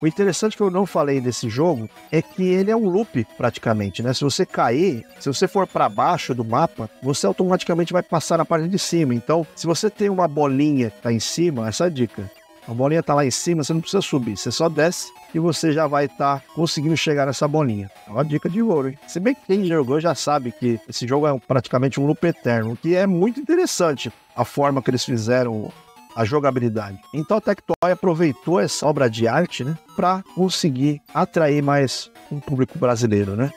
O interessante que eu não falei desse jogo é que ele é um loop praticamente, né? Se você cair, se você for para baixo do mapa, você automaticamente vai passar na parte de cima. Então, se você tem uma bolinha que tá em cima, essa é a dica. A bolinha tá lá em cima, você não precisa subir, você só desce e você já vai estar tá conseguindo chegar nessa bolinha. É uma dica de ouro, hein? Se bem que quem jogou já sabe que esse jogo é praticamente um loop eterno, o que é muito interessante a forma que eles fizeram a jogabilidade. Então a Tectoy aproveitou essa obra de arte, né, para conseguir atrair mais um público brasileiro, né?